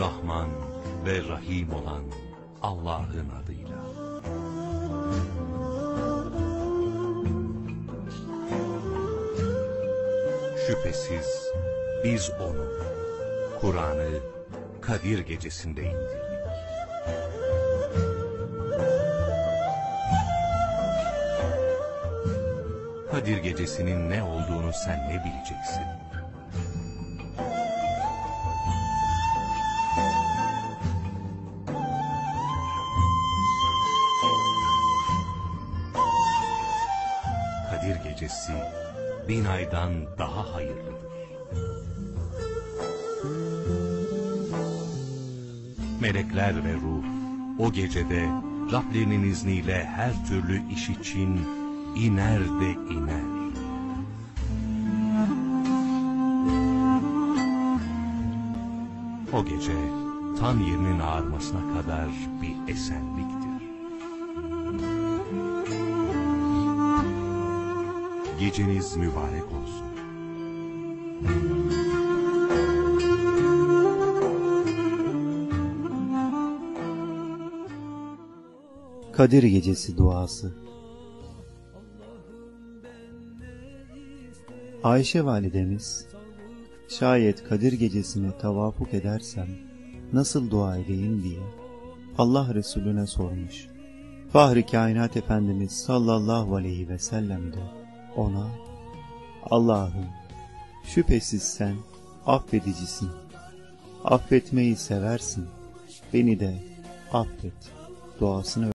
Rahman ve Rahim olan Allah'ın adıyla. Şüphesiz biz onu, Kur'an'ı Kadir gecesinde indirdik. Kadir gecesinin ne olduğunu sen ne bileceksin? Gecesi bin aydan daha hayırlıdır. Melekler ve ruh o gecede Rablerinin izniyle her türlü iş için iner de iner. O gece tan yerinin ağarmasına kadar bir esenliktir. Geceniz mübarek olsun. Kadir Gecesi Duası Ayşe Validemiz, şayet Kadir Gecesi'ne tavafuk edersem nasıl dua edeyim diye Allah Resulüne sormuş. Fahri Kainat Efendimiz sallallahu aleyhi ve sellem de ona Allah'ım şüphesiz sen affedicisin, affetmeyi seversin, beni de affet. duasını